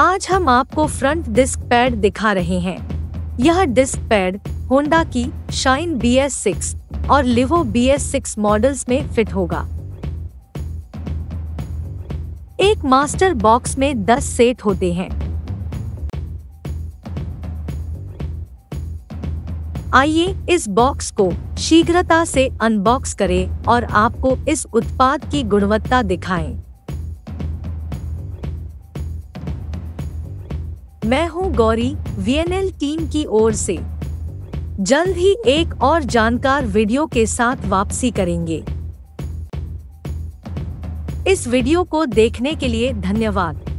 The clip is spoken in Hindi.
आज हम आपको फ्रंट डिस्क पैड दिखा रहे हैं। यह डिस्क पैड होंडा की शाइन बी एस सिक्स और Livo B S six models में फिट होगा। एक मास्टर बॉक्स में 10 सेट होते हैं। आइए इस बॉक्स को शीघ्रता से अनबॉक्स करें और आपको इस उत्पाद की गुणवत्ता दिखाएँ। मैं हूँ गौरी वीएनएल टीम की ओर से। जल्द ही एक और जानकार वीडियो के साथ वापसी करेंगे। इस वीडियो को देखने के लिए धन्यवाद।